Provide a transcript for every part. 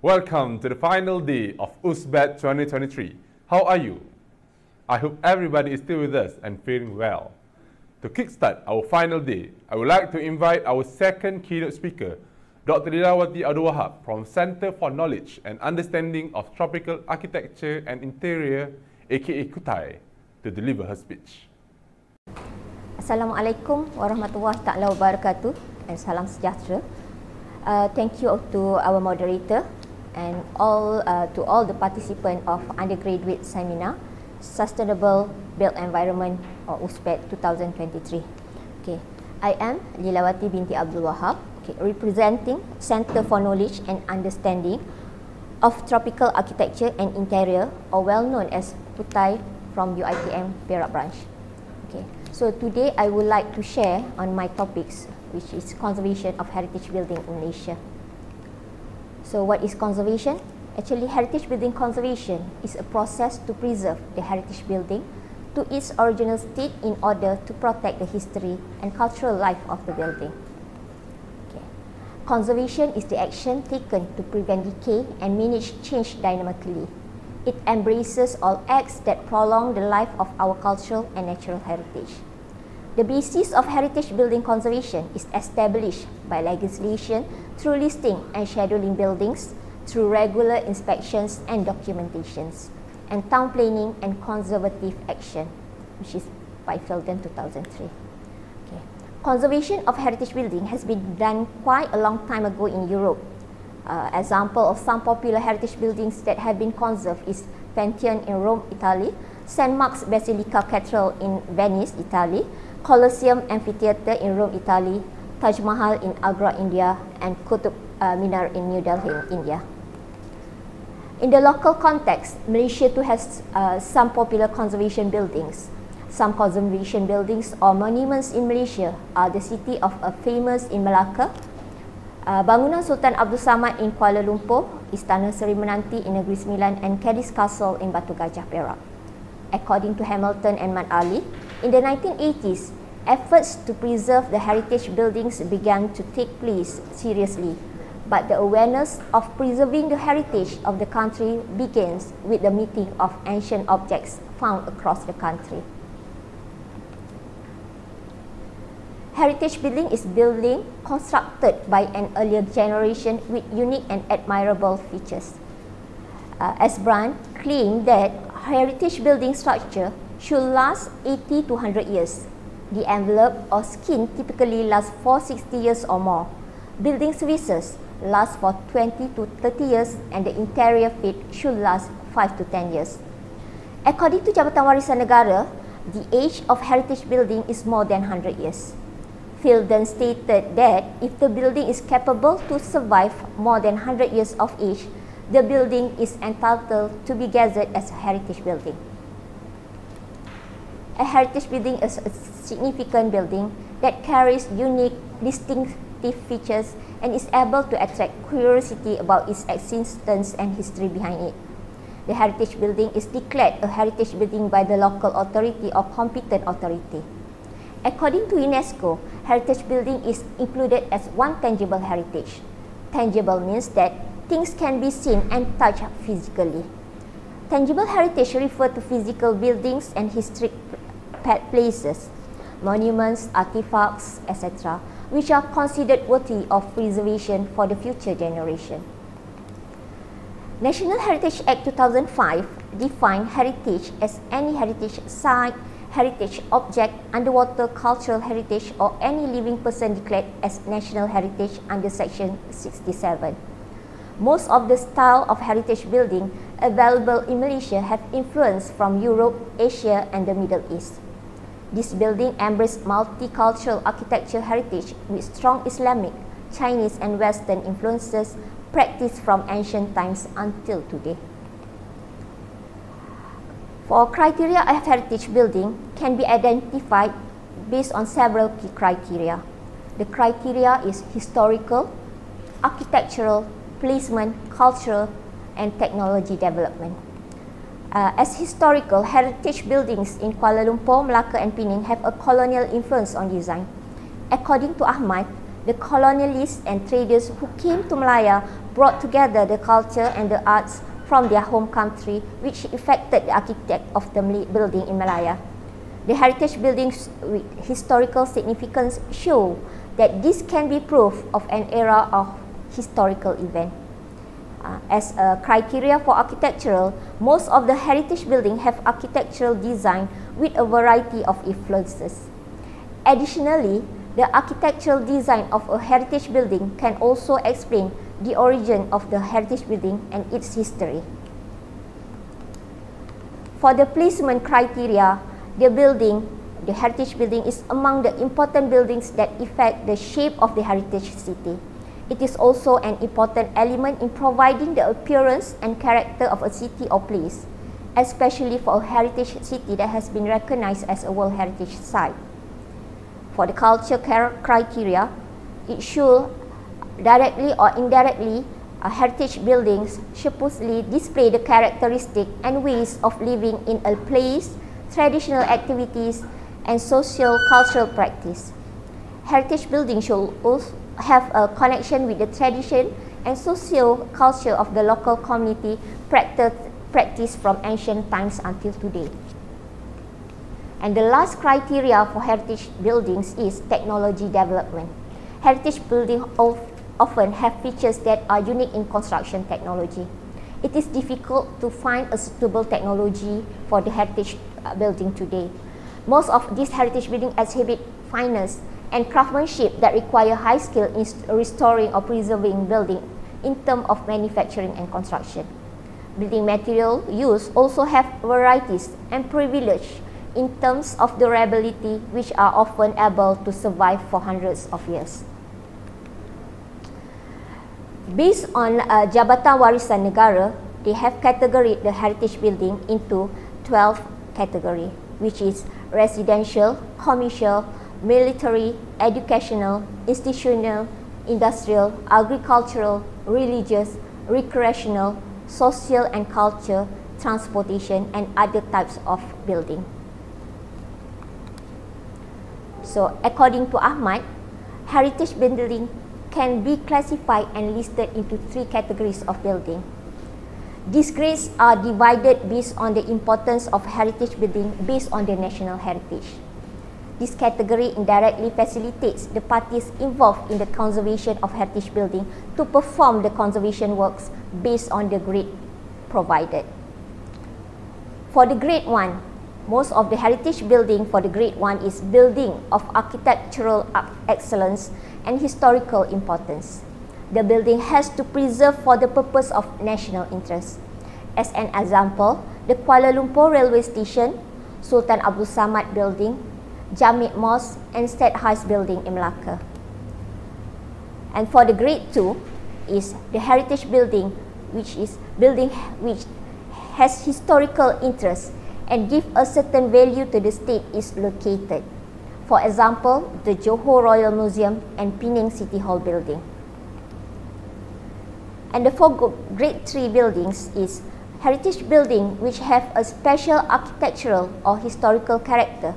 Welcome to the final day of USBET 2023. How are you? I hope everybody is still with us and feeling well. To kickstart our final day, I would like to invite our second keynote speaker, Dr. Lilawati Abdul Wahab from Center for Knowledge and Understanding of Tropical Architecture and Interior, aka KUTAI, to deliver her speech. Assalamualaikum warahmatullahi taala wabarakatuh and salam sejahtera. Uh, thank you to our moderator and all uh, to all the participants of undergraduate seminar Sustainable Built Environment or USBET 2023. Okay, I am Lilawati binti Abdul Wahab, okay, representing Center for Knowledge and Understanding of Tropical Architecture and Interior, or well known as KUTAI from UITM Perak branch. Okay, so today I would like to share on my topics which is conservation of heritage building in Malaysia. So what is conservation? Actually, heritage building conservation is a process to preserve the heritage building to its original state in order to protect the history and cultural life of the building. Okay. Conservation is the action taken to prevent decay and manage change dynamically. It embraces all acts that prolong the life of our cultural and natural heritage. The basis of heritage building conservation is established by legislation through listing and scheduling buildings, through regular inspections and documentations, and town planning and conservative action, which is by Fielden 2003. Okay. Conservation of heritage building has been done quite a long time ago in Europe. Uh, example of some popular heritage buildings that have been conserved is Pantheon in Rome, Italy, St. Mark's Basilica Cathedral in Venice, Italy, Colosseum Amphitheatre in Rome, Italy, Taj Mahal in Agra, India, and Qutub uh, Minar in New Delhi, India. In the local context, Malaysia too has uh, some popular conservation buildings. Some conservation buildings or monuments in Malaysia are the city of a famous in Malacca, uh, bangunan Sultan Abdul Samad in Kuala Lumpur, Istana Seri Menanti in Negeri Sembilan, and Cadiz Castle in Batu Gajah, Perak. According to Hamilton and Mat Ali, in the 1980s, efforts to preserve the heritage buildings began to take place seriously. But the awareness of preserving the heritage of the country begins with the meeting of ancient objects found across the country. Heritage building is building constructed by an earlier generation with unique and admirable features. Uh, as Brand claimed that heritage building structure should last 80 to 100 years. The envelope or skin typically lasts for 60 years or more. Building services last for 20 to 30 years and the interior fit should last 5 to 10 years. According to Jabatan Warisan Negara, the age of heritage building is more than 100 years. Fielden stated that if the building is capable to survive more than 100 years of age, the building is entitled to be gazetted as a heritage building. A heritage building is a significant building that carries unique, distinctive features and is able to attract curiosity about its existence and history behind it. The heritage building is declared a heritage building by the local authority or competent authority. According to UNESCO, heritage building is included as one tangible heritage. Tangible means that things can be seen and touched physically. Tangible heritage refer to physical buildings and historic places, monuments, artifacts, etc., which are considered worthy of preservation for the future generation. National Heritage Act 2005 defined heritage as any heritage site, heritage object, underwater cultural heritage or any living person declared as national heritage under section 67. Most of the style of heritage building available in Malaysia have influence from Europe, Asia and the Middle East. This building embraced multicultural architectural heritage with strong Islamic, Chinese and Western influences practiced from ancient times until today. For criteria of heritage building can be identified based on several key criteria. The criteria is historical, architectural, placement, cultural, and technology development. Uh, as historical, heritage buildings in Kuala Lumpur, Melaka and Penang have a colonial influence on design. According to Ahmad, the colonialists and traders who came to Malaya brought together the culture and the arts from their home country, which affected the architect of the building in Malaya. The heritage buildings with historical significance show that this can be proof of an era of historical event. Uh, as a criteria for architectural, most of the heritage buildings have architectural design with a variety of influences. Additionally, the architectural design of a heritage building can also explain the origin of the heritage building and its history. For the placement criteria, the building, the heritage building is among the important buildings that affect the shape of the heritage city. It is also an important element in providing the appearance and character of a city or place, especially for a heritage city that has been recognized as a World Heritage Site. For the culture criteria, it should directly or indirectly uh, heritage buildings supposedly display the characteristic and ways of living in a place, traditional activities, and social cultural practice. Heritage buildings should also have a connection with the tradition and social culture of the local community practiced practice from ancient times until today. And the last criteria for heritage buildings is technology development. Heritage buildings often have features that are unique in construction technology. It is difficult to find a suitable technology for the heritage uh, building today. Most of these heritage buildings exhibit fineness and craftsmanship that require high skill in restoring or preserving building in terms of manufacturing and construction. Building material used also have varieties and privilege in terms of durability which are often able to survive for hundreds of years. Based on uh, Jabatan Warisan Negara, they have categorized the heritage building into 12 category, which is residential, commercial, military, educational, institutional, industrial, agricultural, religious, recreational, social and culture, transportation, and other types of building. So according to Ahmad, heritage building can be classified and listed into three categories of building. These grades are divided based on the importance of heritage building based on the national heritage. This category indirectly facilitates the parties involved in the conservation of heritage building to perform the conservation works based on the grade provided. For the grade 1, most of the heritage building for the grade 1 is building of architectural excellence and historical importance. The building has to preserve for the purpose of national interest. As an example, the Kuala Lumpur Railway Station, Sultan Abdul Samad Building, Jamek Mosque and Stadthuys building in Melaka. And for the grade 2 is the heritage building which is building which has historical interest and give a certain value to the state is located. For example, the Johor Royal Museum and Penang City Hall building. And the four grade 3 buildings is heritage building which have a special architectural or historical character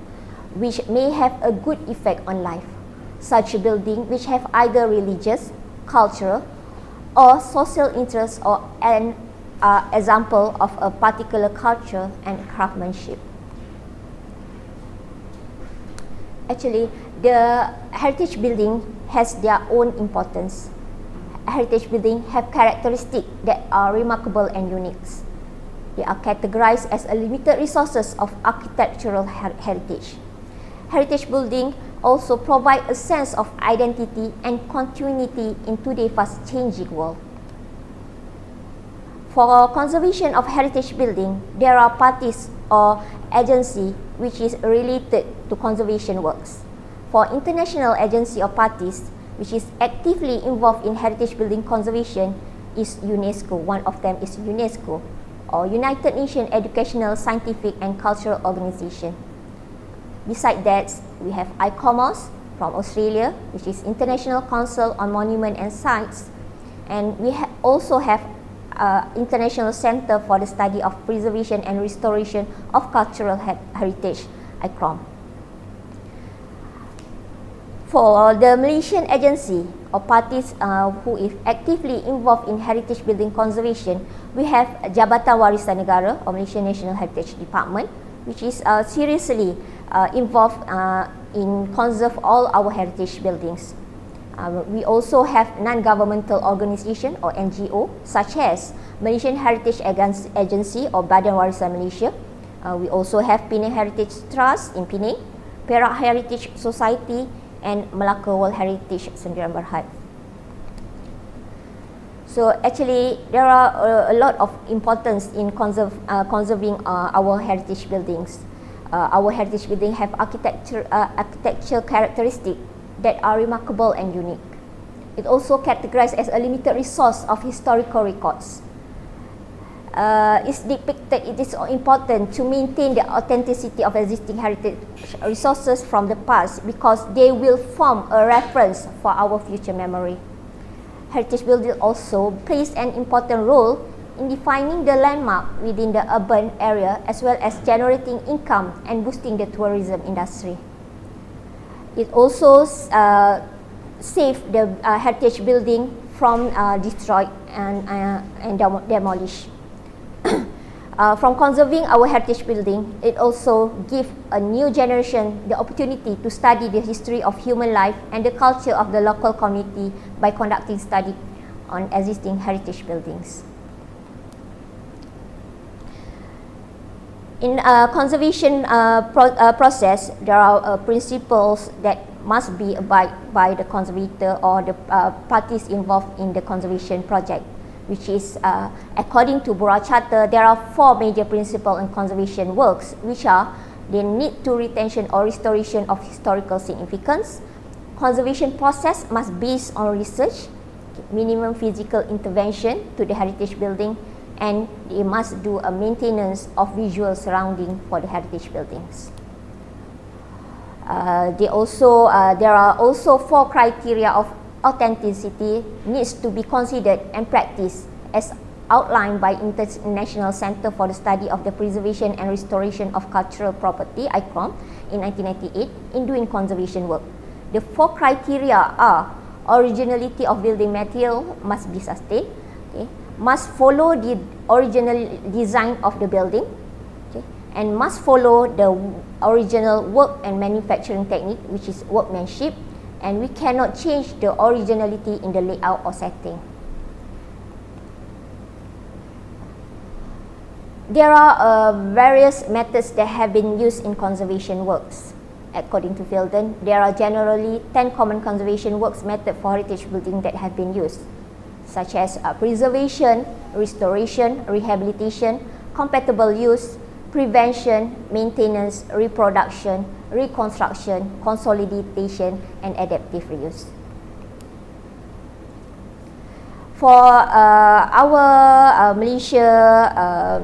which may have a good effect on life. Such a building which have either religious, cultural, or social interest or an uh, example of a particular culture and craftsmanship. Actually, the heritage building has their own importance. Heritage building have characteristics that are remarkable and unique. They are categorized as a limited resources of architectural her heritage heritage building also provide a sense of identity and continuity in today's fast-changing world. For conservation of heritage building, there are parties or agency which is related to conservation works. For international agency or parties which is actively involved in heritage building conservation is UNESCO. One of them is UNESCO or United Nations Educational, Scientific and Cultural Organization. Beside that, we have ICOMOS from Australia, which is International Council on Monument and Sites. And we ha also have uh, International Center for the Study of Preservation and Restoration of Cultural Heritage, ICROM. For the Malaysian agency or parties uh, who is actively involved in heritage building conservation, we have Jabatan Warisan Negara or Malaysian National Heritage Department, which is uh, seriously involved uh, in conserve all our heritage buildings. Uh, we also have non-governmental organisation or NGO such as Malaysian Heritage Agency or Badan Warisan Malaysia. Uh, we also have Penang Heritage Trust in Penang, Perak Heritage Society and Melaka World Heritage Sendirian Berhad. So actually, there are uh, a lot of importance in conserve, uh, conserving uh, our heritage buildings. Uh, our heritage buildings have architecture, uh, architectural characteristics that are remarkable and unique. It also categorized as a limited resource of historical records uh, is depicted, it is important to maintain the authenticity of existing heritage resources from the past because they will form a reference for our future memory. Heritage building also plays an important role in defining the landmark within the urban area as well as generating income and boosting the tourism industry. It also uh, save the uh, heritage building from uh, destroyed and, uh, and demolished. uh, from conserving our heritage building, it also gives a new generation the opportunity to study the history of human life and the culture of the local community by conducting study on existing heritage buildings. In a conservation uh, pro uh, process, there are uh, principles that must be abide by the conservator or the parties involved in the conservation project which is uh, according to Burra Charter, there are four major principles in conservation works, which are the need to retention or restoration of historical significance. Conservation process must be based on research, minimum physical intervention to the heritage building, and they must do a maintenance of visual surrounding for the heritage buildings. Uh, they also, uh, there are also four criteria of authenticity needs to be considered and practiced as outlined by International Center for the Study of the Preservation and Restoration of Cultural Property, ICCROM, in 1998 in doing conservation work. The four criteria are originality of building material must be sustained, okay, must follow the original design of the building, okay, and must follow the original work and manufacturing technique, which is workmanship, and we cannot change the originality in the layout or setting. There are uh, various methods that have been used in conservation works. According to Fielden, there are generally 10 common conservation works method for heritage building that have been used, such as uh, preservation, restoration, rehabilitation, compatible use, prevention, maintenance, reproduction, reconstruction, consolidation, and adaptive reuse. For uh, our uh, Malaysia uh,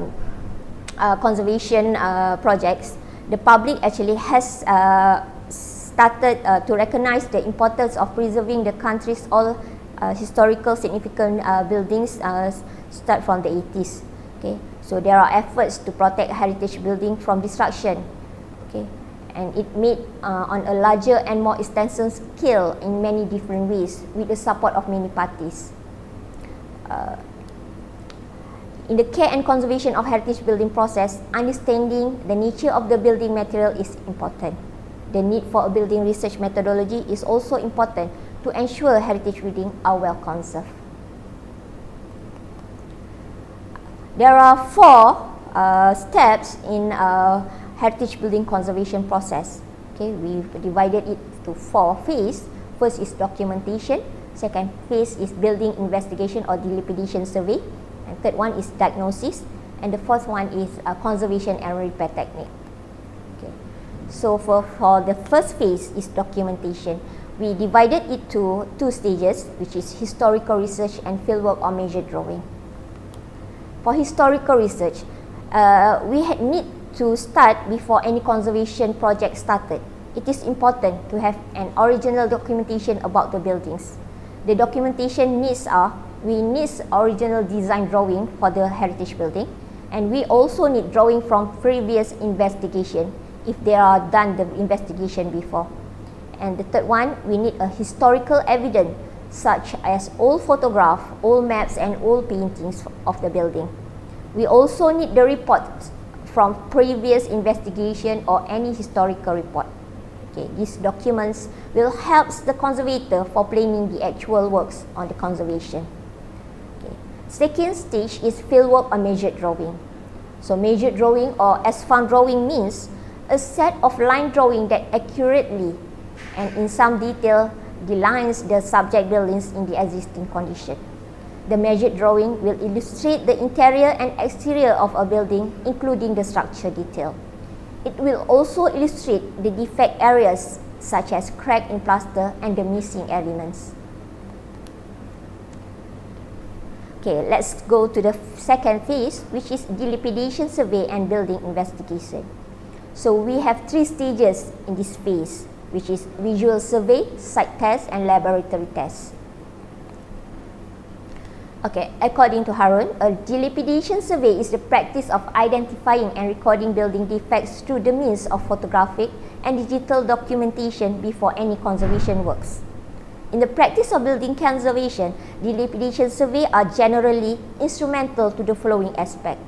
uh, conservation uh, projects, the public actually has uh, started to recognize the importance of preserving the country's all uh, historical significant uh, buildings uh, start from the 80s. Okay, so there are efforts to protect heritage building from destruction. Okay, and it made uh, on a larger and more extensive scale in many different ways with the support of many parties. Uh, in the care and conservation of heritage building process, understanding the nature of the building material is important. The need for a building research methodology is also important to ensure heritage building are well conserved. There are four uh, steps in uh, heritage building conservation process. Okay, we've divided it to four phases. First is documentation. Second phase is building investigation or dilapidation survey. And third one is diagnosis. And the fourth one is uh, conservation and repair technique. Okay. So for, for the first phase is documentation. We divided it to two stages, which is historical research and fieldwork or measure drawing. For historical research, uh, we need to start before any conservation project started. It is important to have an original documentation about the buildings. The documentation needs are, we need original design drawing for the heritage building and we also need drawing from previous investigation if they are done the investigation before. And the third one, we need a historical evidence such as old photograph, old maps and old paintings of the building. We also need the reports from previous investigation or any historical report. Okay, these documents will help the conservator for planning the actual works on the conservation. Okay. Second stage is fieldwork or measured drawing. So measured drawing or as-found drawing means a set of line drawing that accurately and in some detail delines the subject buildings in the existing condition. The measured drawing will illustrate the interior and exterior of a building, including the structure detail. It will also illustrate the defect areas such as crack in plaster and the missing elements. Okay, let's go to the second phase, which is dilapidation survey and building investigation. So we have three stages in this phase which is visual survey, site test and laboratory test. Okay, according to Harun, a dilapidation survey is the practice of identifying and recording building defects through the means of photographic and digital documentation before any conservation works. In the practice of building conservation, dilapidation survey are generally instrumental to the following aspect.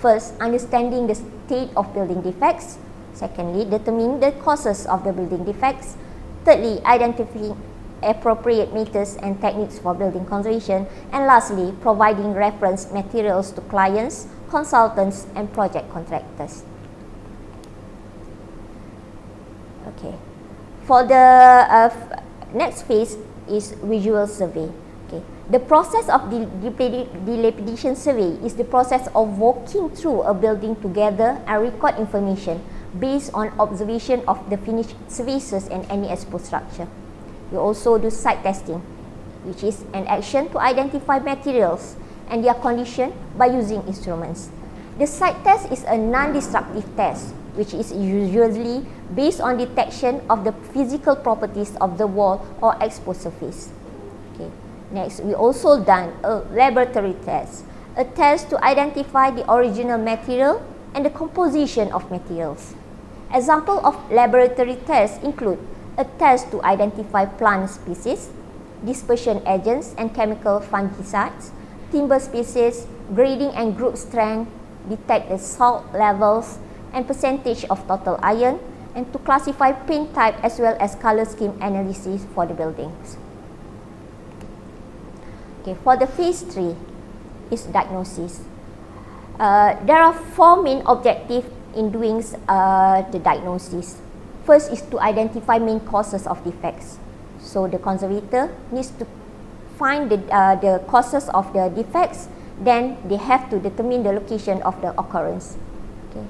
First, understanding the state of building defects. Secondly, determine the causes of the building defects. Thirdly, identifying appropriate methods and techniques for building conservation. And lastly, providing reference materials to clients, consultants, and project contractors. Okay. For the uh, next phase is visual survey. Okay. The process of dilapidation survey is the process of walking through a building together and record information based on observation of the finished services and any exposed structure. We also do site testing, which is an action to identify materials and their condition by using instruments. The site test is a non-destructive test, which is usually based on detection of the physical properties of the wall or exposed surface. Okay. Next, we also done a laboratory test, a test to identify the original material and the composition of materials. Example of laboratory tests include a test to identify plant species, dispersion agents and chemical fungicides, timber species, grading and group strength, detect the salt levels and percentage of total iron, and to classify paint type as well as color scheme analysis for the buildings. Okay, for the phase 3 is diagnosis. Uh, there are four main objectives in doing uh, the diagnosis. First is to identify main causes of defects. So the conservator needs to find the, uh, the causes of the defects, then they have to determine the location of the occurrence. Okay.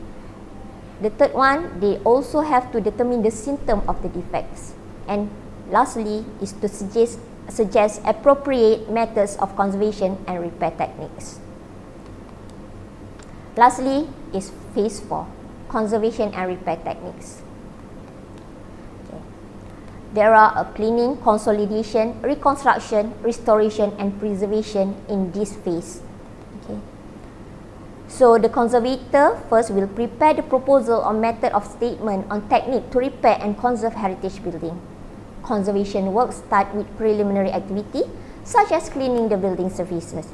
The third one, they also have to determine the symptom of the defects. And lastly is to suggest, suggest appropriate methods of conservation and repair techniques. Lastly is phase 4, conservation and repair techniques. Okay. There are a cleaning, consolidation, reconstruction, restoration and preservation in this phase. Okay. So the conservator first will prepare the proposal or method of statement on technique to repair and conserve heritage building. Conservation work start with preliminary activity such as cleaning the building surfaces.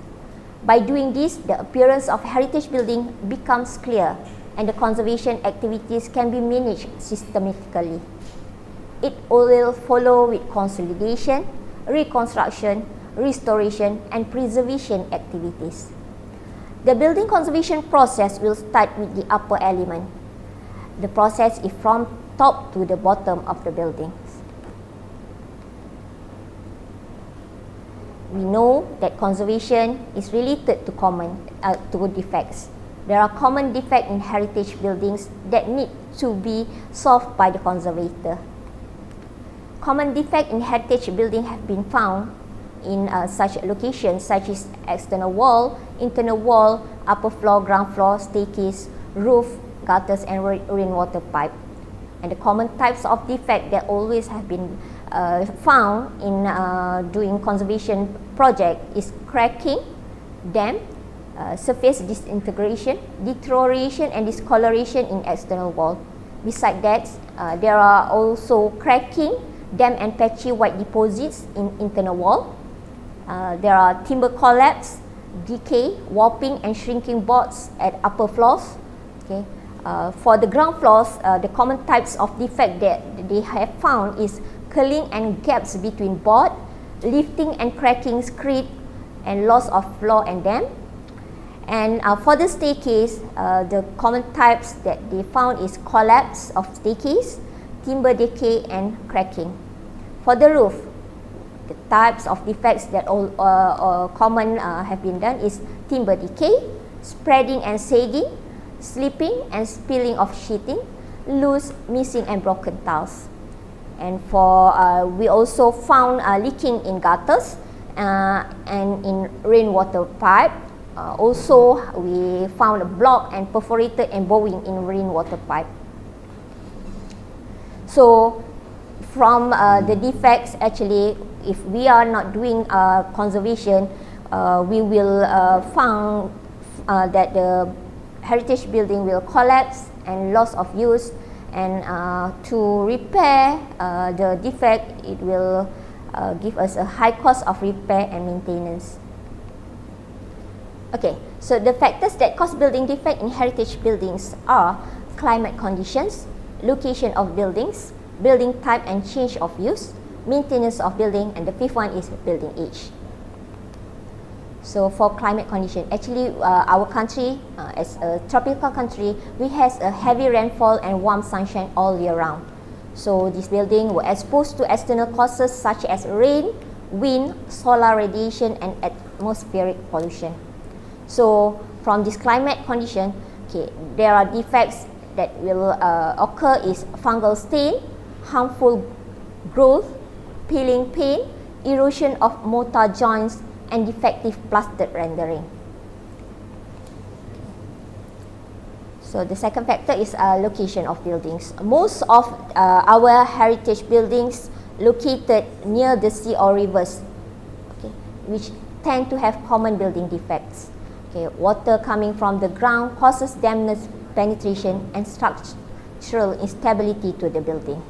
By doing this, the appearance of heritage building becomes clear and the conservation activities can be managed systematically. It will follow with consolidation, reconstruction, restoration and preservation activities. The building conservation process will start with the upper element. The process is from top to the bottom of the building. We know that conservation is related to common uh, to defects. There are common defects in heritage buildings that need to be solved by the conservator. Common defects in heritage building have been found in uh, such locations such as external wall, internal wall, upper floor, ground floor, staircase, roof, gutters and rainwater pipe. And the common types of defect that always have been found in uh, doing conservation project is cracking, damp, uh, surface disintegration, deterioration and discoloration in external wall. Besides that, uh, there are also cracking, damp and patchy white deposits in internal wall. Uh, there are timber collapse, decay, warping and shrinking boards at upper floors. Okay. Uh, for the ground floors, uh, the common types of defect that they have found is curling and gaps between board, lifting and cracking screed, and loss of floor and dam. And uh, for the staircase, uh, the common types that they found is collapse of staircase, timber decay, and cracking. For the roof, the types of defects that all uh, uh, common uh, have been done is timber decay, spreading and sagging, slipping and spilling of sheeting, loose, missing, and broken tiles. And for uh, we also found uh, leaking in gutters uh, and in rainwater pipe also, we found a block and perforated and bowing in rainwater pipe. So, from the defects, actually, if we are not doing conservation, we will find that the heritage building will collapse and loss of use. And uh, to repair uh, the defect, it will uh, give us a high cost of repair and maintenance. Okay, so the factors that cause building defect in heritage buildings are climate conditions, location of buildings, building type and change of use, maintenance of building, and the fifth one is building age. So for climate condition, actually uh, our country, uh, as a tropical country, we has a heavy rainfall and warm sunshine all year round. So this building were exposed to external causes such as rain, wind, solar radiation, and atmospheric pollution. So from this climate condition, okay, there are defects that will uh, occur is fungal stain, harmful growth, peeling pain, erosion of mortar joints, and defective plastered rendering. So the second factor is uh, location of buildings. Most of uh, our heritage buildings located near the sea or rivers, okay, which tend to have common building defects. Okay, water coming from the ground causes dampness penetration and structural instability to the building.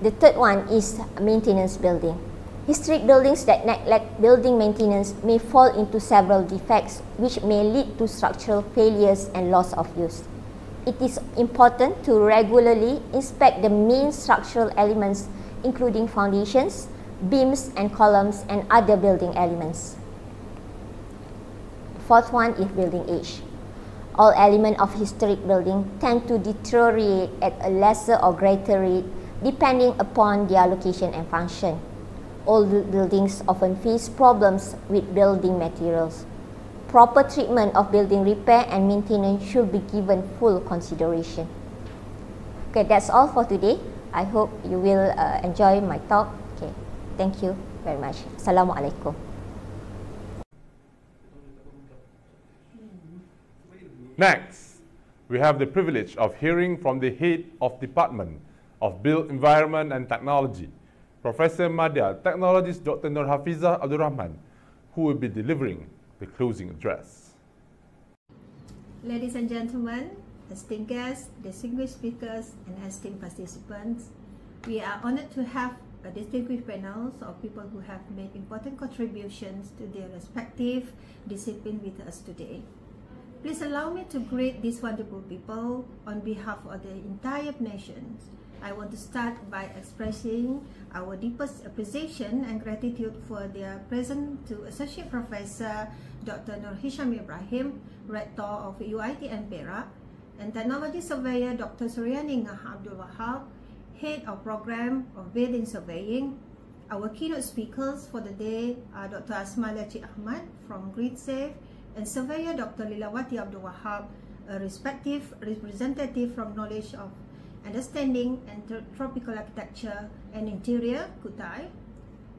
The third one is maintenance building. Historic buildings that neglect building maintenance may fall into several defects which may lead to structural failures and loss of use. It is important to regularly inspect the main structural elements including foundations, beams and columns and other building elements. Fourth one is building age. All elements of historic building tend to deteriorate at a lesser or greater rate depending upon their location and function. Old buildings often face problems with building materials. Proper treatment of building repair and maintenance should be given full consideration. Okay, that's all for today. I hope you will uh, enjoy my talk. Okay, thank you very much. Assalamualaikum. Next, we have the privilege of hearing from the head of Department of Built Environment and Technology, Professor Madya Technologist Dr. Nur Hafiza Abdul Rahman, who will be delivering the closing address. Ladies and gentlemen, esteemed guests, distinguished speakers, and esteemed participants, we are honored to have a distinguished panel of people who have made important contributions to their respective discipline with us today. Please allow me to greet these wonderful people on behalf of the entire nation. I want to start by expressing our deepest appreciation and gratitude for their presence to Associate Professor Dr. Nur Hisham Ibrahim, Rector of UITM Perak, and Technology Surveyor Dr. Suryani Ngah Abdul Wahab, Head of Program of Building Surveying. Our keynote speakers for the day are Dr. Asma Lachi Ahmad from GridSafe, and Surveyor Dr. Lilawati Abdul Wahab, a respective representative from Knowledge of Understanding and Tropical Architecture and Interior, Kutai.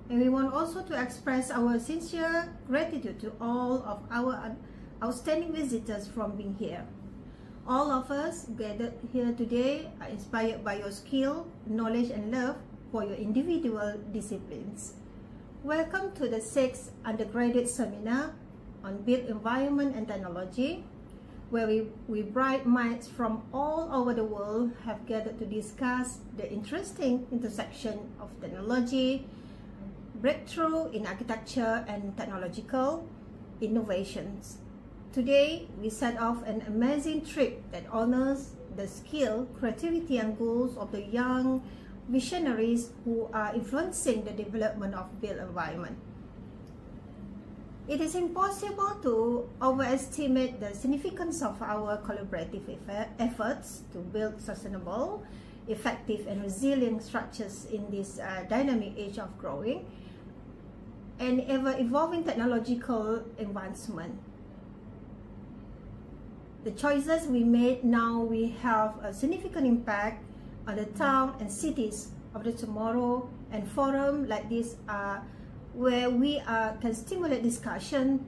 And we want also to express our sincere gratitude to all of our outstanding visitors from being here. All of us gathered here today are inspired by your skill, knowledge and love for your individual disciplines. Welcome to the sixth undergraduate seminar on built environment and technology. where we, we bright minds from all over the world have gathered to discuss the interesting intersection of technology, breakthrough in architecture and technological innovations. Today, we set off an amazing trip that honors the skill, creativity and goals of the young visionaries who are influencing the development of built environment. It is impossible to overestimate the significance of our collaborative efforts to build sustainable, effective and resilient structures in this uh, dynamic age of growing and ever-evolving technological advancement. The choices we made now we have a significant impact on the town and cities of the tomorrow and forum like this are where we can stimulate discussion,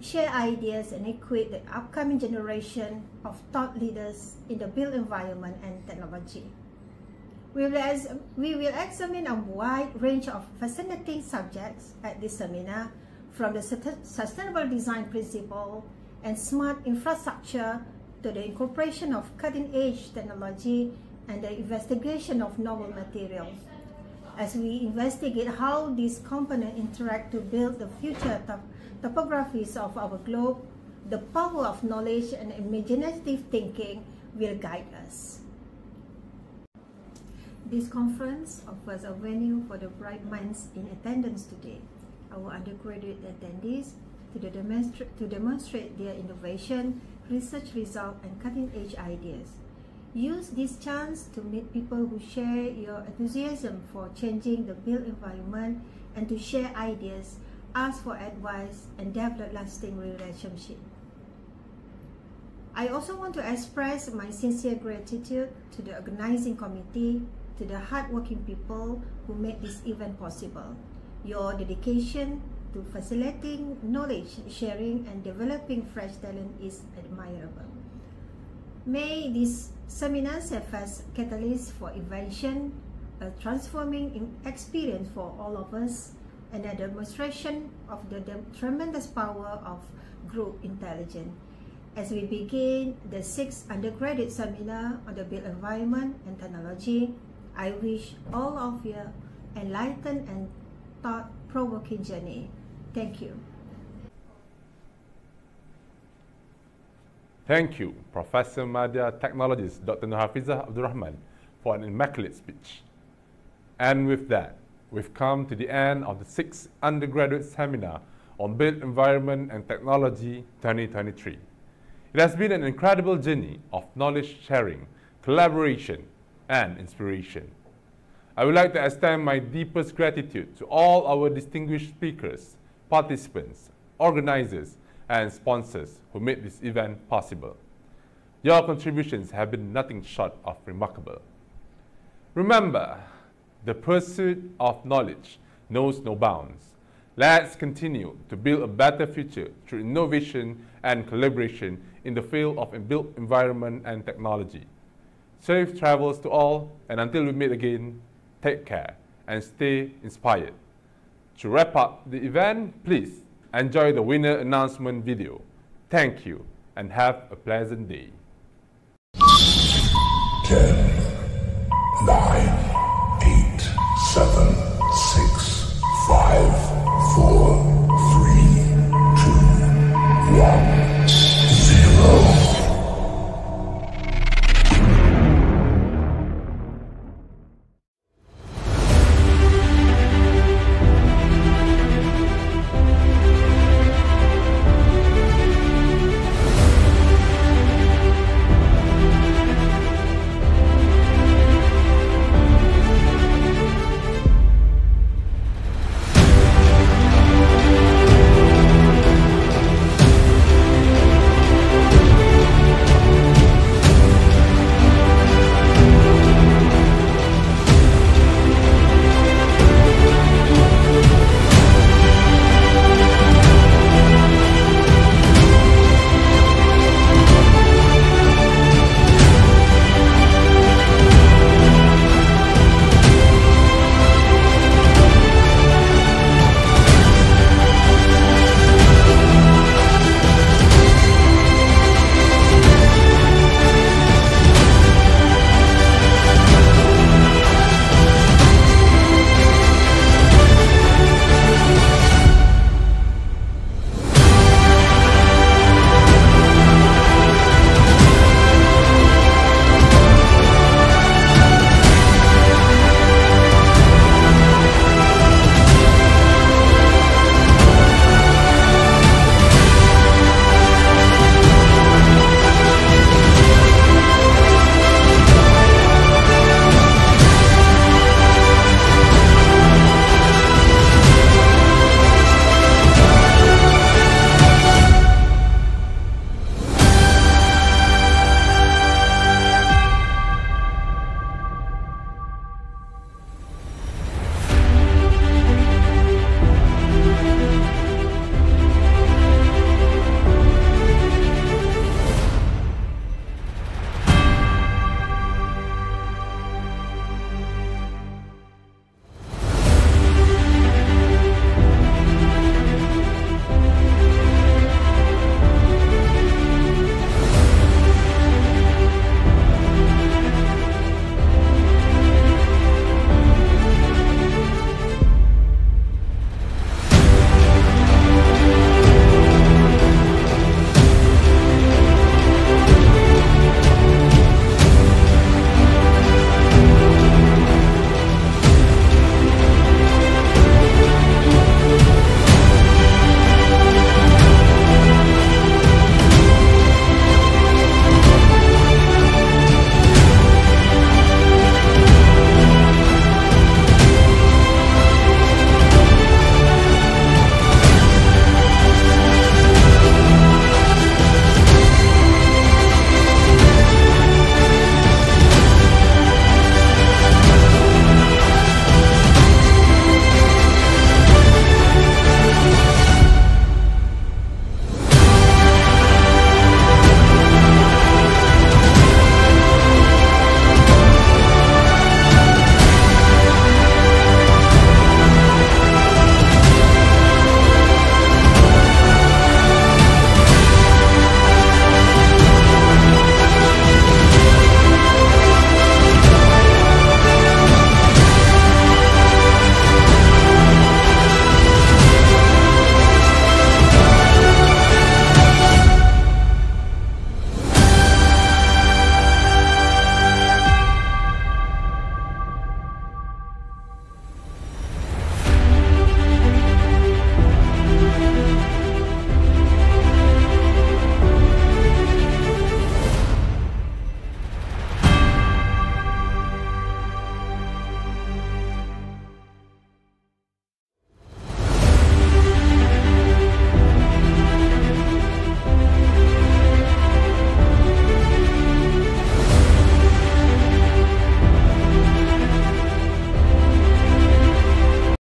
share ideas, and equip the upcoming generation of thought leaders in the built environment and technology. We will, we will examine a wide range of fascinating subjects at this seminar, from the sustainable design principle and smart infrastructure to the incorporation of cutting-edge technology and the investigation of novel materials as we investigate how these components interact to build the future top topographies of our globe, the power of knowledge and imaginative thinking will guide us. This conference offers a venue for the bright minds in attendance today. Our undergraduate attendees to, demonstrate, to demonstrate their innovation, research results, and cutting-edge ideas. Use this chance to meet people who share your enthusiasm for changing the built environment and to share ideas, ask for advice, and develop lasting relationship. I also want to express my sincere gratitude to the organizing committee, to the hardworking people who made this event possible. Your dedication to facilitating knowledge sharing and developing fresh talent is admirable. May this seminar serve as catalyst for invention, a transforming experience for all of us, and a demonstration of the tremendous power of group intelligence. As we begin the sixth undergraduate seminar on the built environment and technology, I wish all of you enlightened and thought-provoking journey. Thank you. Thank you, Professor Madya Technologist Dr. Nurhafizah Abdul Rahman, for an immaculate speech. And with that, we've come to the end of the sixth undergraduate seminar on Built Environment and Technology 2023. It has been an incredible journey of knowledge sharing, collaboration, and inspiration. I would like to extend my deepest gratitude to all our distinguished speakers, participants, organizers, and sponsors who made this event possible. Your contributions have been nothing short of remarkable. Remember, the pursuit of knowledge knows no bounds. Let's continue to build a better future through innovation and collaboration in the field of built environment and technology. Safe travels to all, and until we meet again, take care and stay inspired. To wrap up the event, please enjoy the winner announcement video. Thank you and have a pleasant day. 10, 9, 8, 7, 6, 5, 4, 3, 2, 1.